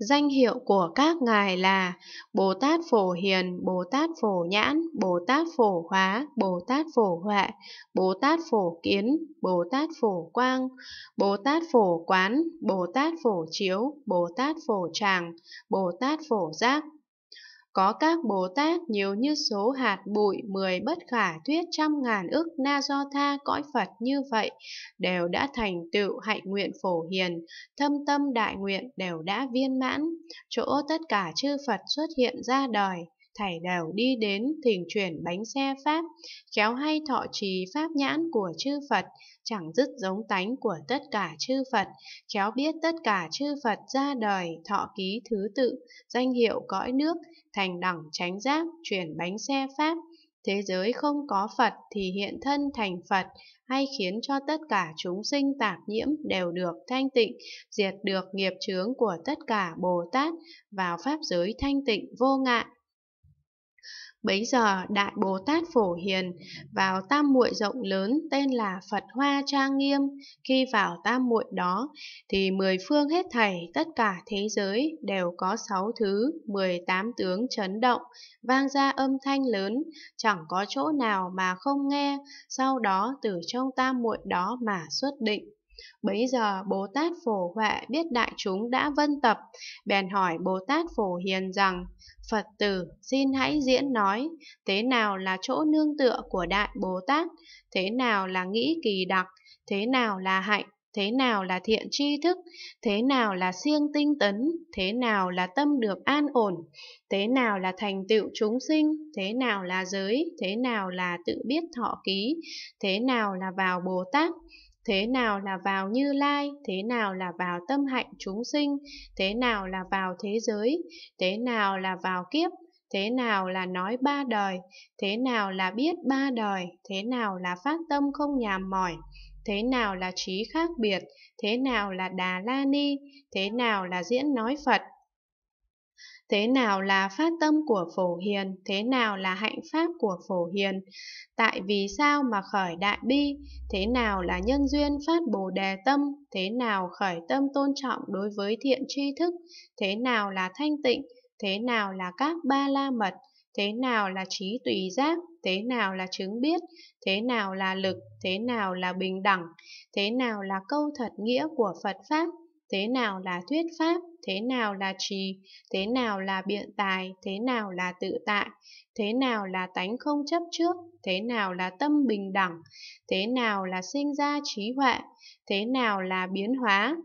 Danh hiệu của các ngài là Bồ Tát Phổ Hiền, Bồ Tát Phổ Nhãn, Bồ Tát Phổ Hóa, Bồ Tát Phổ Huệ, Bồ Tát Phổ Kiến, Bồ Tát Phổ Quang, Bồ Tát Phổ Quán, Bồ Tát Phổ Chiếu, Bồ Tát Phổ Tràng, Bồ Tát Phổ Giác. Có các Bồ Tát nhiều như số hạt bụi mười bất khả thuyết trăm ngàn ức na do tha cõi Phật như vậy, đều đã thành tựu hạnh nguyện phổ hiền, thâm tâm đại nguyện đều đã viên mãn, chỗ tất cả chư Phật xuất hiện ra đời, thảy đều đi đến thỉnh chuyển bánh xe Pháp, khéo hay thọ trì Pháp nhãn của chư Phật, chẳng dứt giống tánh của tất cả chư Phật, khéo biết tất cả chư Phật ra đời, thọ ký thứ tự, danh hiệu cõi nước, thành đẳng tránh giác, chuyển bánh xe Pháp. Thế giới không có Phật thì hiện thân thành Phật, hay khiến cho tất cả chúng sinh tạp nhiễm đều được thanh tịnh, diệt được nghiệp chướng của tất cả Bồ Tát vào Pháp giới thanh tịnh vô ngại. Bấy giờ Đại Bồ Tát Phổ Hiền vào tam muội rộng lớn tên là Phật Hoa Trang Nghiêm. Khi vào tam muội đó thì mười phương hết thảy tất cả thế giới đều có sáu thứ, mười tám tướng chấn động, vang ra âm thanh lớn, chẳng có chỗ nào mà không nghe, sau đó từ trong tam muội đó mà xuất định. Bấy giờ Bồ Tát Phổ Huệ biết đại chúng đã vân tập, bèn hỏi Bồ Tát Phổ Hiền rằng, Phật tử, xin hãy diễn nói, thế nào là chỗ nương tựa của Đại Bồ Tát, thế nào là nghĩ kỳ đặc, thế nào là hạnh, thế nào là thiện tri thức, thế nào là siêng tinh tấn, thế nào là tâm được an ổn, thế nào là thành tựu chúng sinh, thế nào là giới, thế nào là tự biết thọ ký, thế nào là vào Bồ Tát, thế nào là vào Như Lai, thế nào là vào tâm hạnh chúng sinh, thế nào là vào thế giới, thế nào là vào kiếp, thế nào là nói ba đời, thế nào là biết ba đời, thế nào là phát tâm không nhàm mỏi, thế nào là trí khác biệt, thế nào là Đà La Ni, thế nào là diễn nói Phật, thế nào là phát tâm của phổ hiền, thế nào là hạnh pháp của phổ hiền, tại vì sao mà khởi đại bi, thế nào là nhân duyên phát bồ đề tâm, thế nào khởi tâm tôn trọng đối với thiện tri thức, thế nào là thanh tịnh, thế nào là các ba la mật, thế nào là trí tùy giác, thế nào là chứng biết, thế nào là lực, thế nào là bình đẳng, thế nào là câu thật nghĩa của Phật Pháp, thế nào là thuyết pháp, thế nào là trì, thế nào là biện tài, thế nào là tự tại, thế nào là tánh không chấp trước, thế nào là tâm bình đẳng, thế nào là sinh ra trí huệ, thế nào là biến hóa,